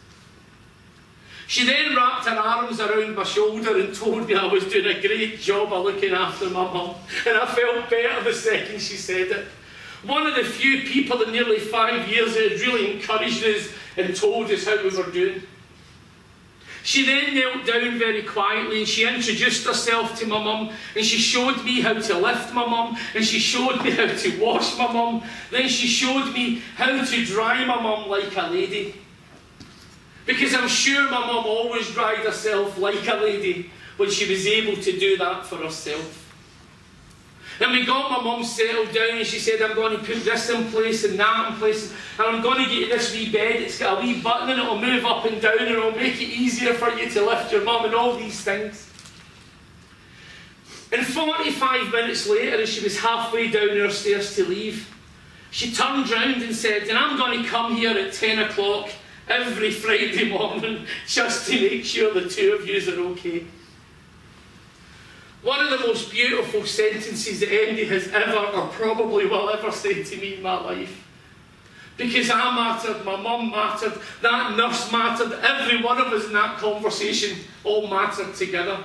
She then wrapped her arms around my shoulder and told me I was doing a great job of looking after my mum. And I felt better the second she said it. One of the few people in nearly five years that had really encouraged us and told us how we were doing. She then knelt down very quietly and she introduced herself to my mum and she showed me how to lift my mum and she showed me how to wash my mum. Then she showed me how to dry my mum like a lady. Because I'm sure my mum always dried herself like a lady when she was able to do that for herself. And we got my mum settled down and she said, I'm going to put this in place and that in place and I'm going to get you this wee bed. It's got a wee button and it'll move up and down and it'll make it easier for you to lift your mum and all these things. And 45 minutes later, as she was halfway down her stairs to leave, she turned round and said, and I'm going to come here at 10 o'clock every Friday morning just to make sure the two of you are okay. One of the most beautiful sentences that Andy has ever or probably will ever say to me in my life. Because I mattered, my mum mattered, that nurse mattered, every one of us in that conversation all mattered together.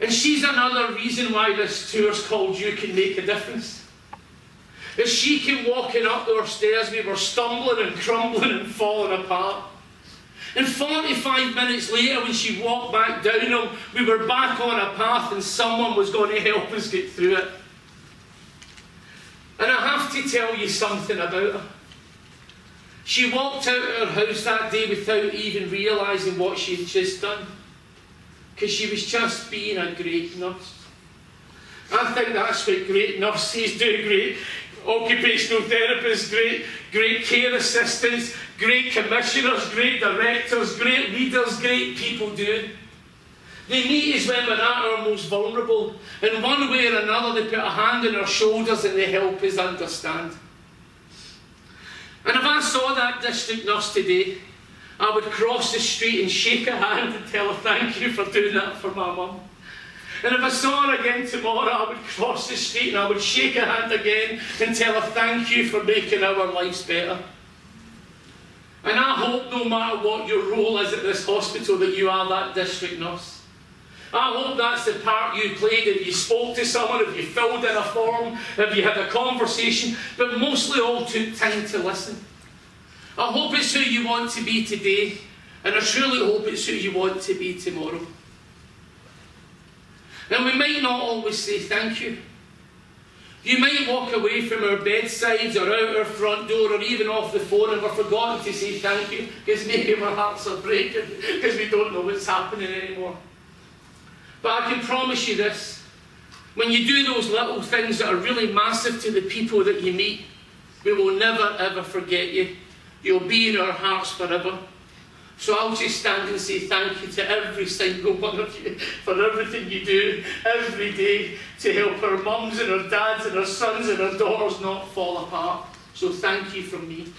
And she's another reason why this tour's called You Can Make a Difference. As she came walking up those stairs, we were stumbling and crumbling and falling apart. And 45 minutes later, when she walked back down them, we were back on a path and someone was going to help us get through it. And I have to tell you something about her. She walked out of her house that day without even realising what she had just done. Because she was just being a great nurse. I think that's what great nurses do, great occupational therapists, great, great care assistants, great commissioners, great directors, great leaders, great people do. They meet us when we're at our most vulnerable. In one way or another, they put a hand on our shoulders and they help us understand. And if I saw that district nurse today, I would cross the street and shake her hand and tell her thank you for doing that for my mum. And if I saw her again tomorrow, I would cross the street and I would shake her hand again and tell her thank you for making our lives better. And I hope no matter what your role is at this hospital that you are that district nurse. I hope that's the part you played if you spoke to someone, if you filled in a form, if you had a conversation, but mostly all took time to listen. I hope it's who you want to be today, and I truly hope it's who you want to be tomorrow. Now, we might not always say thank you. You might walk away from our bedsides or out our front door or even off the phone and we've forgotten to say thank you because maybe our hearts are breaking because we don't know what's happening anymore. But I can promise you this when you do those little things that are really massive to the people that you meet, we will never ever forget you. You'll be in our hearts forever. So I'll just stand and say thank you to every single one of you for everything you do every day to help our mums and our dads and our sons and our daughters not fall apart. So thank you from me.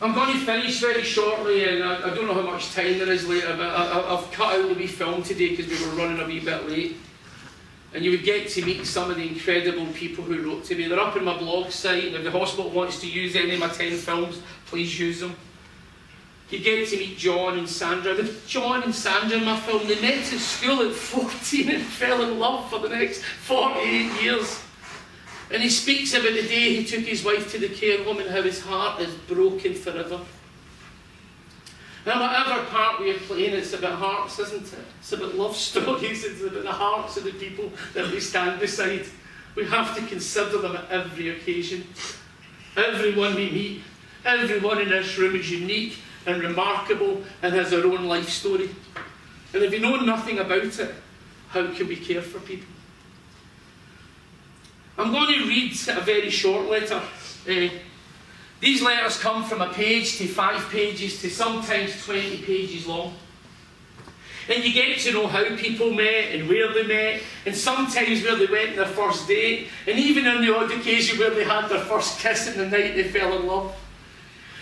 I'm going to finish very shortly, and I, I, don't know how much time there is later, but I, have cut out the wee film today because we were running a wee bit late. And you would get to meet some of the incredible people who wrote to me. They're up on my blog site, and if the hospital wants to use any of my 10 films, please use them. You get to meet John and Sandra. John and Sandra in my film, they met at school at 14 and fell in love for the next 48 years. And he speaks about the day he took his wife to the care home and how his heart is broken forever. And whatever part we are playing, it's about hearts, isn't it? It's about love stories, it's about the hearts of the people that we stand beside. We have to consider them at every occasion. Everyone we meet, everyone in this room is unique and remarkable and has their own life story. And if we know nothing about it, how can we care for people? I'm going to read a very short letter. Uh, these letters come from a page to five pages to sometimes 20 pages long. And you get to know how people met and where they met, and sometimes where they went on their first date, and even on the odd occasion where they had their first kiss in the night they fell in love.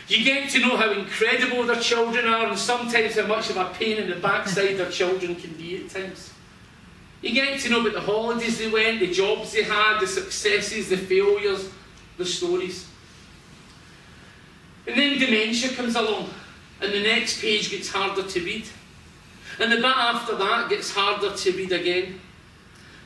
You get to know how incredible their children are, and sometimes how much of a pain in the backside their children can be at times. You get to know about the holidays they went, the jobs they had, the successes, the failures, the stories. And then dementia comes along, and the next page gets harder to read. And the bit after that gets harder to read again.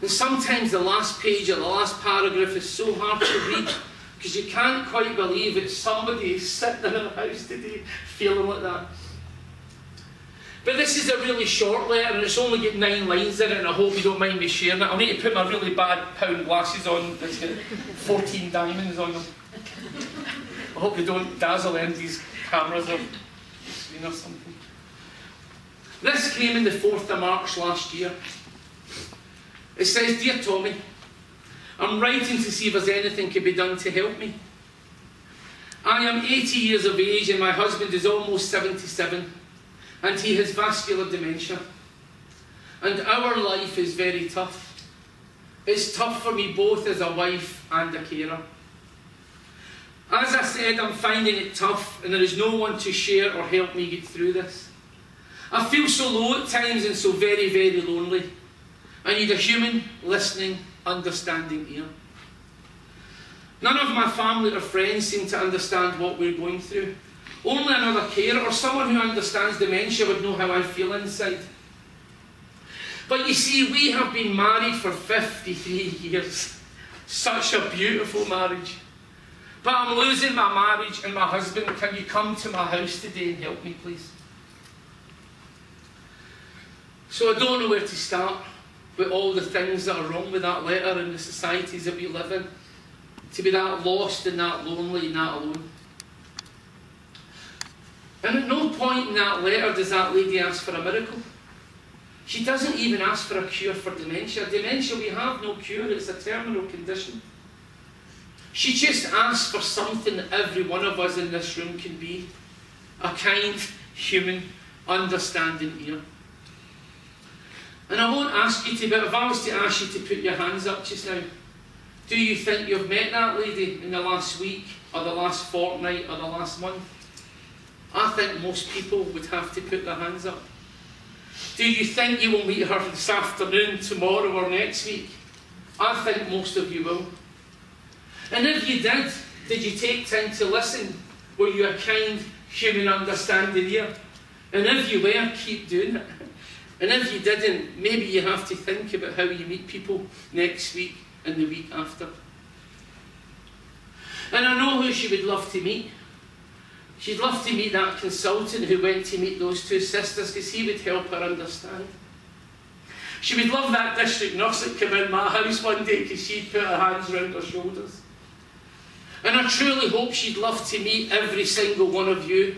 And sometimes the last page or the last paragraph is so hard to read because you can't quite believe it's somebody sitting in a house today feeling like that. But this is a really short letter and it's only got nine lines in it and I hope you don't mind me sharing it. I'll need to put my really bad pound glasses on that's got 14 diamonds on them. Hope they don't dazzle these cameras or screen or something. This came in the 4th of March last year. It says, Dear Tommy, I'm writing to see if there's anything can be done to help me. I am 80 years of age and my husband is almost 77 and he has vascular dementia. And our life is very tough. It's tough for me both as a wife and a carer. As I said, I'm finding it tough and there is no one to share or help me get through this. I feel so low at times and so very, very lonely. I need a human, listening, understanding ear. None of my family or friends seem to understand what we're going through. Only another carer or someone who understands dementia would know how I feel inside. But you see, we have been married for 53 years. Such a beautiful marriage. But I'm losing my marriage and my husband. Can you come to my house today and help me, please? So I don't know where to start with all the things that are wrong with that letter and the societies that we live in. To be that lost and that lonely and that alone. And at no point in that letter does that lady ask for a miracle. She doesn't even ask for a cure for dementia. Dementia, we have no cure, it's a terminal condition. She just asks for something that every one of us in this room can be a kind, human, understanding ear. And I won't ask you to, but if I was to ask you to put your hands up just now, do you think you've met that lady in the last week, or the last fortnight, or the last month? I think most people would have to put their hands up. Do you think you will meet her this afternoon, tomorrow, or next week? I think most of you will. And if you did, did you take time to listen? Were you a kind, human, understanding ear? And if you were, keep doing it. And if you didn't, maybe you have to think about how you meet people next week and the week after. And I know who she would love to meet. She'd love to meet that consultant who went to meet those two sisters because he would help her understand. She would love that district nurse that came in my house one day because she'd put her hands around her shoulders. And I truly hope she'd love to meet every single one of you.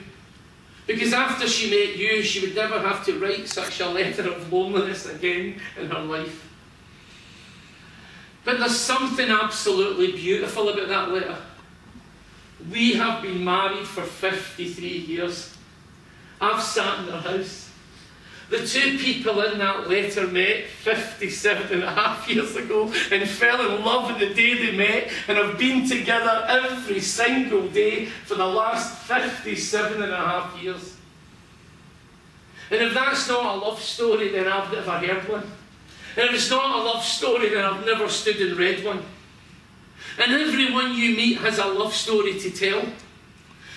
Because after she met you, she would never have to write such a letter of loneliness again in her life. But there's something absolutely beautiful about that letter. We have been married for 53 years. I've sat in their house. The two people in that letter met 57 and a half years ago and fell in love the day they met and have been together every single day for the last 57 and a half years. And if that's not a love story, then I've never heard one. And if it's not a love story, then I've never stood and read one. And everyone you meet has a love story to tell.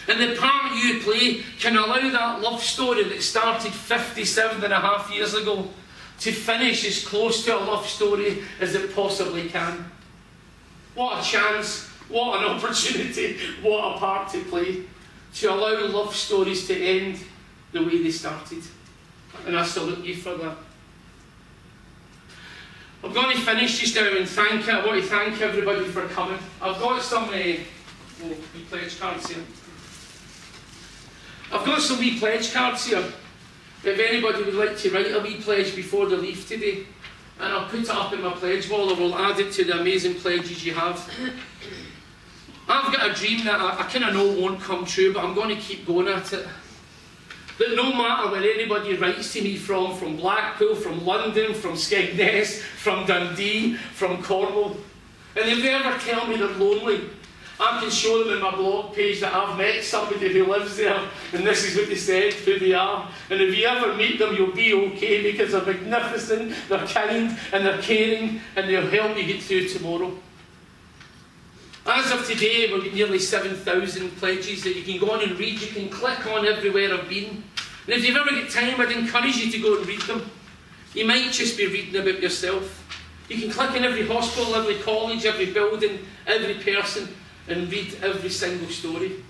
And the part you play can allow that love story that started 57 and a half years ago to finish as close to a love story as it possibly can. What a chance, what an opportunity, what a part to play to allow love stories to end the way they started. And I salute you for that. I'm going to finish just now and thank I want to thank everybody for coming. I've got some uh, wee pledge cards here. I've got some wee pledge cards here. If anybody would like to write a wee pledge before they leave today, and I'll put it up in my pledge wall, or we'll add it to the amazing pledges you have. I've got a dream that I, I kind of know won't come true, but I'm going to keep going at it. That no matter where anybody writes to me from, from Blackpool, from London, from Skegness, from Dundee, from Cornwall, and if they ever tell me they're lonely, I can show them in my blog page that I've met somebody who lives there, and this is what they said, who they are. And if you ever meet them, you'll be okay because they're magnificent, they're kind, and they're caring, and they'll help you get through tomorrow. As of today, we've got nearly 7,000 pledges that you can go on and read. You can click on everywhere I've been. And if you've ever got time, I'd encourage you to go and read them. You might just be reading about yourself. You can click in every hospital, every college, every building, every person, and read every single story.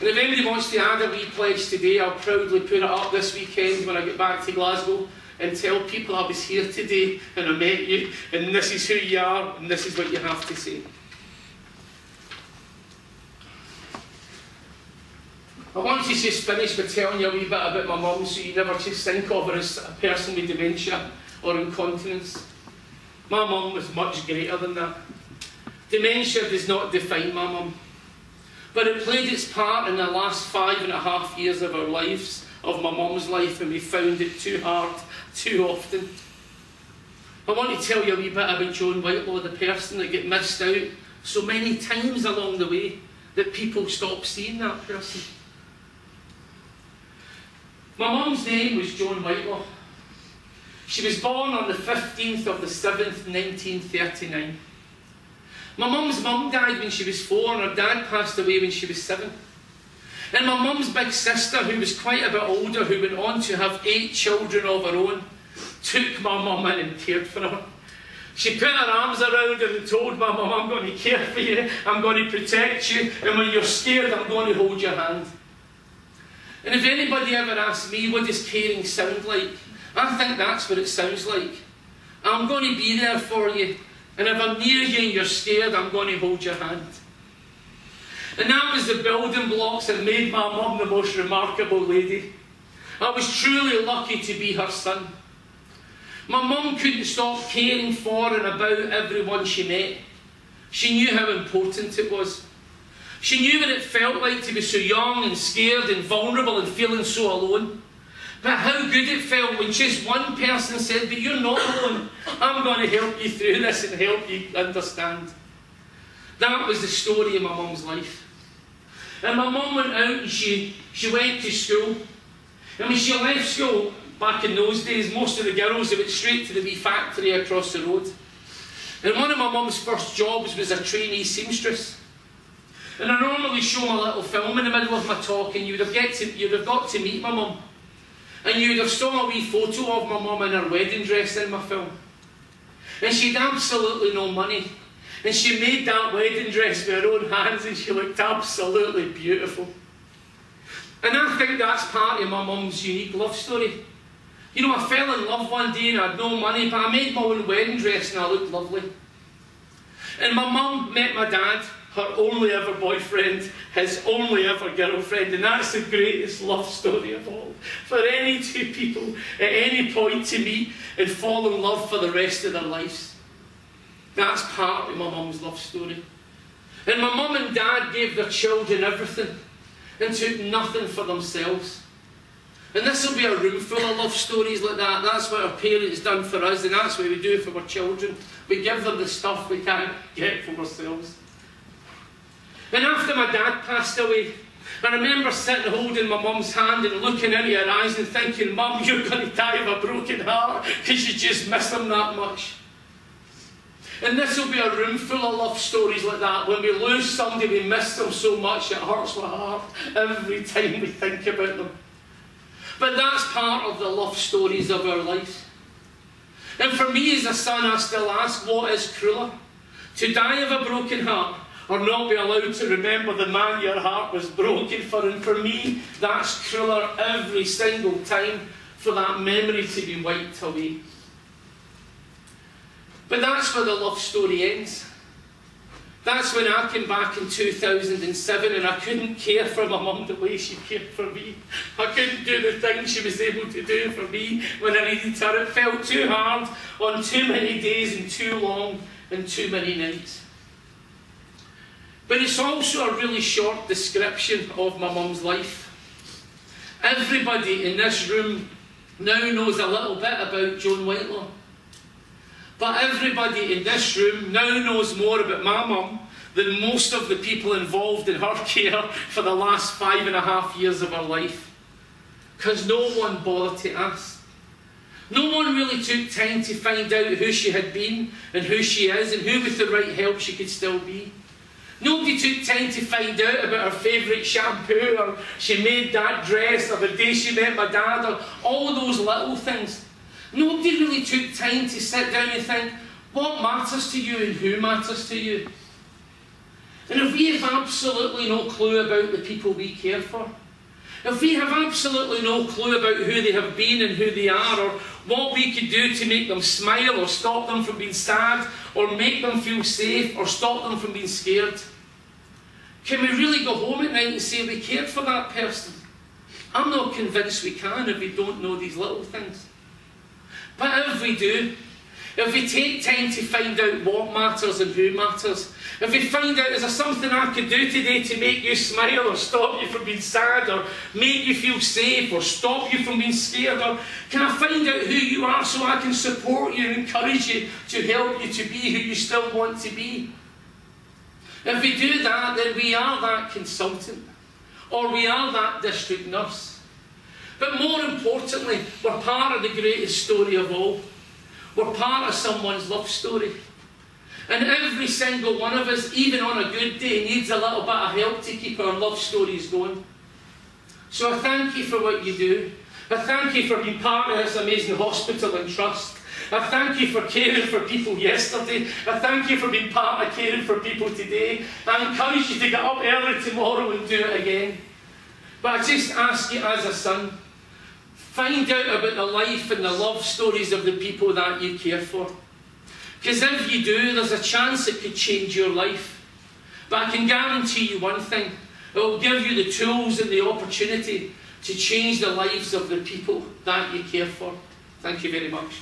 And if anybody wants to add a wee pledge today, I'll proudly put it up this weekend when I get back to Glasgow and tell people I was here today and I met you, and this is who you are, and this is what you have to say. I want to just finish by telling you a wee bit about my mum so you never just think of her as a person with dementia or incontinence. My mum was much greater than that. Dementia does not define my mum, but it played its part in the last five and a half years of our lives, of my mum's life, and we found it too hard, too often. I want to tell you a wee bit about Joan Whitelaw, the person that get missed out so many times along the way that people stop seeing that person. My mum's name was Joan Whitelaw. She was born on the 15th of the 7th, 1939. My mum's mum died when she was four and her dad passed away when she was seven. And my mum's big sister, who was quite a bit older, who went on to have eight children of her own, took my mum in and cared for her. She put her arms around her and told my mum, I'm going to care for you, I'm going to protect you, and when you're scared, I'm going to hold your hand. And if anybody ever asks me, what does caring sound like? I think that's what it sounds like. I'm going to be there for you. And if I'm near you and you're scared, I'm going to hold your hand. And that was the building blocks that made my mum the most remarkable lady. I was truly lucky to be her son. My mum couldn't stop caring for and about everyone she met. She knew how important it was. She knew what it felt like to be so young and scared and vulnerable and feeling so alone. But how good it felt when just one person said, But you're not alone. I'm going to help you through this and help you understand. That was the story of my mum's life. And my mum went out and she, she went to school. And when she left school, back in those days, most of the girls went straight to the wee factory across the road. And one of my mum's first jobs was a trainee seamstress. And I normally show my little film in the middle of my talk, and you'd have, get to, you'd have got to meet my mum. And you'd have saw a wee photo of my mum in her wedding dress in my film. And she'd absolutely no money. And she made that wedding dress with her own hands, and she looked absolutely beautiful. And I think that's part of my mum's unique love story. You know, I fell in love one day and I had no money, but I made my own wedding dress and I looked lovely. And my mum met my dad, her only ever boyfriend, his only ever girlfriend, and that's the greatest love story of all. For any two people at any point to meet and fall in love for the rest of their lives. That's part of my mum's love story. And my mum and dad gave their children everything and took nothing for themselves. And this will be a room full of love stories like that. That's what our parents done for us, and that's what we do for our children. We give them the stuff we can't get for ourselves. And after my dad passed away, I remember sitting holding my mum's hand and looking into her eyes and thinking, Mum, you're going to die of a broken heart because you just miss them that much. And this will be a room full of love stories like that. When we lose somebody, we miss them so much, it hurts my heart every time we think about them. But that's part of the love stories of our lives. And for me as a son, I still ask, what is crueler? To die of a broken heart or not be allowed to remember the man your heart was broken for. And for me, that's crueler every single time for that memory to be wiped away. But that's where the love story ends. That's when I came back in 2007 and I couldn't care for my mum the way she cared for me. I couldn't do the things she was able to do for me when I needed her. It felt too hard on too many days and too long and too many nights. But it's also a really short description of my mum's life. Everybody in this room now knows a little bit about Joan Whitelaw. But everybody in this room now knows more about my mum than most of the people involved in her care for the last five and a half years of her life. Because no one bothered to ask. No one really took time to find out who she had been and who she is and who with the right help she could still be. Nobody took time to find out about her favourite shampoo or she made that dress or the day she met my dad or all those little things. Nobody really took time to sit down and think, what matters to you and who matters to you? And if we have absolutely no clue about the people we care for, if we have absolutely no clue about who they have been and who they are, or what we could do to make them smile, or stop them from being sad, or make them feel safe, or stop them from being scared, can we really go home at night and say we cared for that person? I'm not convinced we can if we don't know these little things. But if we do, if we take time to find out what matters and who matters, if we find out is there something I could do today to make you smile or stop you from being sad or make you feel safe or stop you from being scared or can I find out who you are so I can support you and encourage you to help you to be who you still want to be? If we do that, then we are that consultant or we are that district nurse. But more importantly, we're part of the greatest story of all. We're part of someone's love story. And every single one of us, even on a good day, needs a little bit of help to keep our love stories going. So I thank you for what you do. I thank you for being part of this amazing hospital and trust. I thank you for caring for people yesterday. I thank you for being part of caring for people today. I encourage you to get up early tomorrow and do it again. But I just ask you as a son, Find out about the life and the love stories of the people that you care for. Because if you do, there's a chance it could change your life. But I can guarantee you one thing it will give you the tools and the opportunity to change the lives of the people that you care for. Thank you very much.